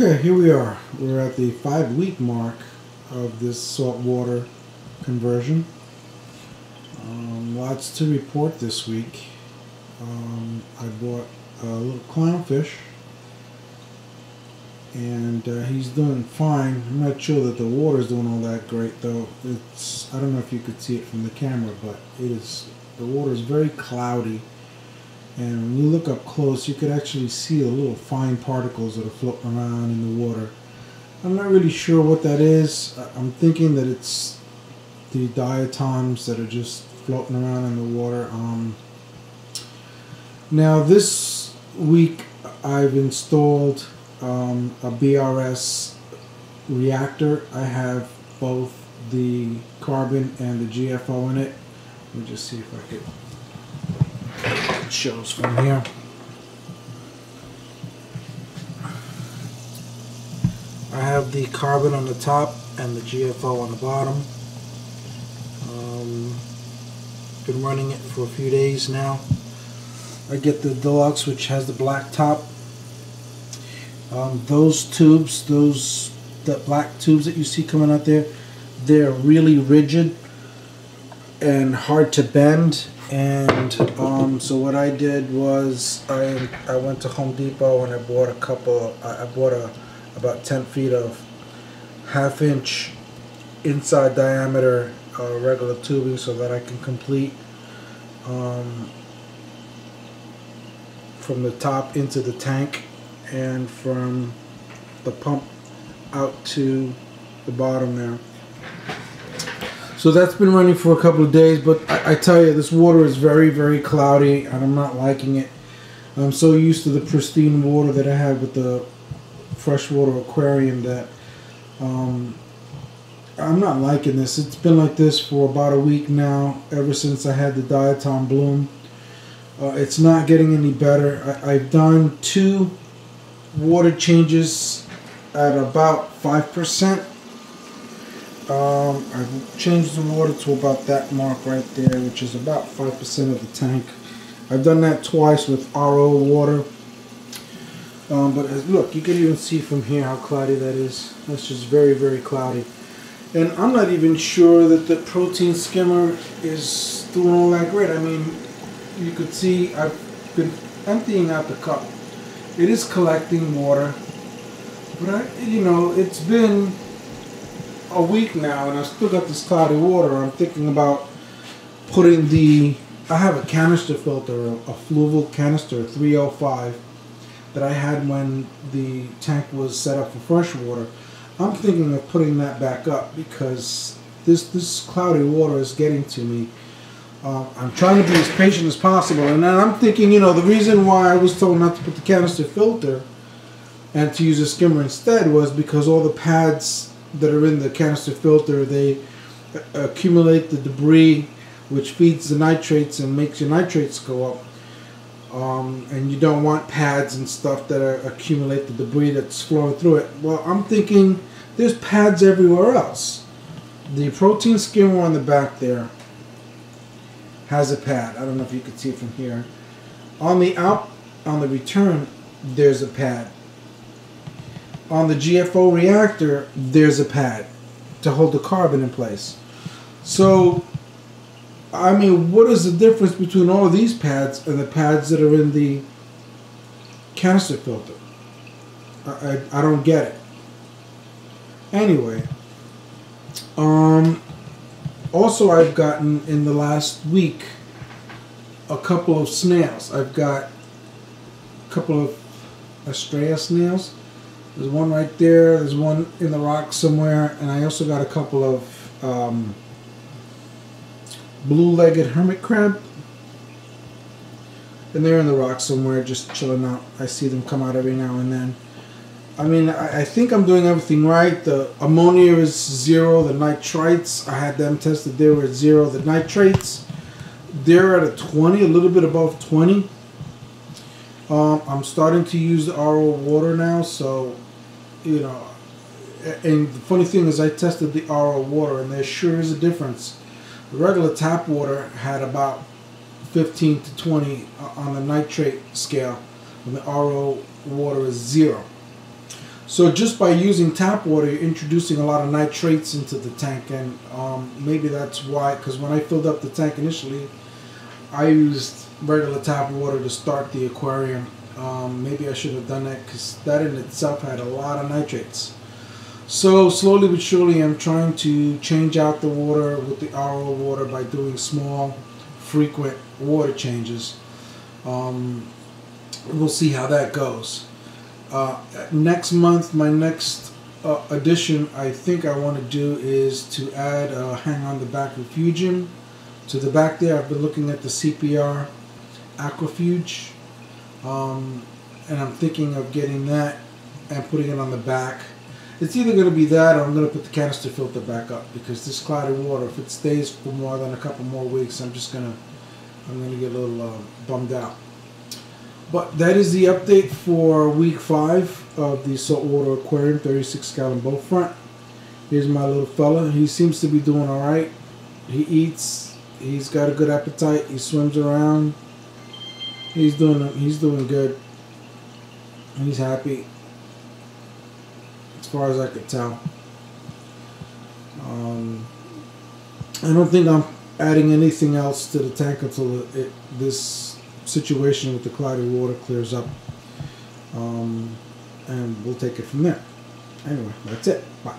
Okay, here we are. We're at the five week mark of this saltwater conversion. Um, lots to report this week. Um, I bought a little clownfish and uh, he's doing fine. I'm not sure that the water's doing all that great though. It's I don't know if you could see it from the camera, but it is the water is very cloudy and when you look up close you could actually see the little fine particles that are floating around in the water. I'm not really sure what that is. I'm thinking that it's the diatoms that are just floating around in the water. Um, now this week I've installed um, a BRS reactor. I have both the carbon and the GFO in it. Let me just see if I could shows from here. I have the carbon on the top and the GFO on the bottom. Um, been running it for a few days now. I get the deluxe which has the black top. Um, those tubes, those the black tubes that you see coming out there, they're really rigid and hard to bend and um, so what I did was I I went to Home Depot and I bought a couple. I bought a about ten feet of half inch inside diameter uh, regular tubing so that I can complete um, from the top into the tank and from the pump out to the bottom there. So that's been running for a couple of days, but I, I, tell you, this water is very, very cloudy, and I'm not liking it. I'm so used to the pristine water that I have with the freshwater aquarium that um, I'm not liking this. It's been like this for about a week now, ever since I had the diatom bloom. Uh, it's not getting any better. I, I've done two water changes at about 5%. Um, I've changed the water to about that mark right there, which is about 5% of the tank. I've done that twice with RO water. Um, but as, look, you can even see from here how cloudy that is. That's just very, very cloudy. And I'm not even sure that the protein skimmer is doing all that great. I mean, you could see I've been emptying out the cup. It is collecting water. But, I, you know, it's been a week now and I still got this cloudy water. I'm thinking about putting the. I have a canister filter, a fluval canister 305 that I had when the tank was set up for fresh water. I'm thinking of putting that back up because this this cloudy water is getting to me. Uh, I'm trying to be as patient as possible, and then I'm thinking, you know, the reason why I was told not to put the canister filter and to use a skimmer instead was because all the pads that are in the canister filter, they accumulate the debris which feeds the nitrates and makes your nitrates go up. Um, and you don't want pads and stuff that are, accumulate the debris that's flowing through it. Well, I'm thinking there's pads everywhere else. The protein skimmer on the back there has a pad. I don't know if you can see it from here. On the out, on the return, there's a pad on the GFO reactor, there's a pad to hold the carbon in place. So, I mean, what is the difference between all these pads and the pads that are in the canister filter? I, I, I don't get it. Anyway, um, also I've gotten in the last week a couple of snails. I've got a couple of Astrea snails there's one right there. There's one in the rock somewhere, and I also got a couple of um, blue-legged hermit crab. And they're in the rock somewhere, just chilling out. I see them come out every now and then. I mean, I, I think I'm doing everything right. The ammonia is zero. The nitrites, I had them tested. They were at zero. The nitrates, they're at a 20, a little bit above 20. Um, I'm starting to use the RO water now, so you know. And the funny thing is, I tested the RO water, and there sure is a difference. The regular tap water had about 15 to 20 on the nitrate scale, and the RO water is zero. So just by using tap water, you're introducing a lot of nitrates into the tank, and um, maybe that's why. Because when I filled up the tank initially, I used regular tap water to start the aquarium. Um, maybe I should have done that because that in itself had a lot of nitrates. So slowly but surely, I'm trying to change out the water with the RO water by doing small, frequent water changes. Um, we'll see how that goes. Uh, next month, my next uh, addition I think I want to do is to add a hang on the back refugium to the back there. I've been looking at the CPR Aquafuge, um, and I'm thinking of getting that and putting it on the back it's either going to be that or I'm going to put the canister filter back up because this cloudy water, if it stays for more than a couple more weeks, I'm just going to, I'm going to get a little uh, bummed out. But that is the update for week five of the saltwater aquarium 36 gallon bowfront. Here's my little fella. He seems to be doing all right. He eats. He's got a good appetite. He swims around. He's doing he's doing good. He's happy as far as I could tell. Um, I don't think I'm adding anything else to the tank until it, this situation with the cloudy water clears up. Um, and we'll take it from there. Anyway, that's it. Bye.